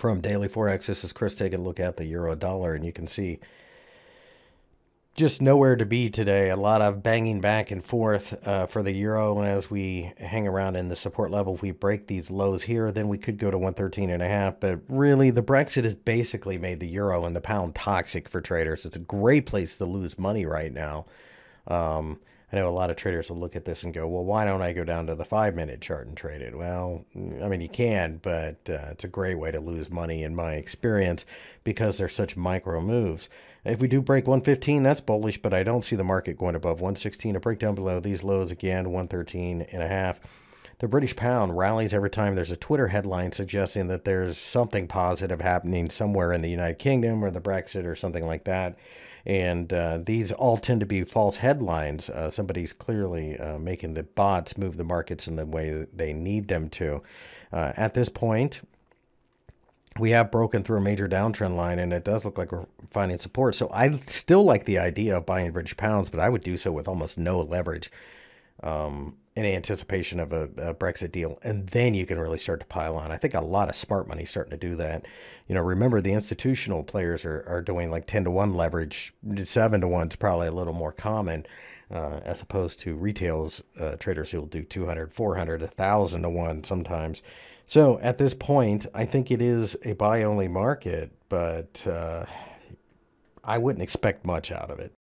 from Daily Forex. This is Chris taking a look at the euro dollar, and you can see just nowhere to be today. A lot of banging back and forth uh, for the euro as we hang around in the support level. If we break these lows here, then we could go to 113 and a half. But really, the Brexit has basically made the euro and the pound toxic for traders. It's a great place to lose money right now. Um, I know a lot of traders will look at this and go, well, why don't I go down to the five minute chart and trade it? Well, I mean, you can, but uh, it's a great way to lose money in my experience because they're such micro moves. If we do break 115, that's bullish, but I don't see the market going above 116. A breakdown below these lows again, 113 and a half. The British pound rallies every time there's a Twitter headline suggesting that there's something positive happening somewhere in the United Kingdom or the Brexit or something like that. And uh, these all tend to be false headlines. Uh, somebody's clearly uh, making the bots move the markets in the way that they need them to. Uh, at this point, we have broken through a major downtrend line and it does look like we're finding support. So I still like the idea of buying British pounds, but I would do so with almost no leverage um, in anticipation of a, a, Brexit deal. And then you can really start to pile on. I think a lot of smart money is starting to do that. You know, remember the institutional players are, are doing like 10 to 1 leverage. 7 to 1 is probably a little more common. Uh, as opposed to retails uh, traders who will do 200, 400, 1,000 to 1 sometimes. So at this point, I think it is a buy only market, but uh, I wouldn't expect much out of it.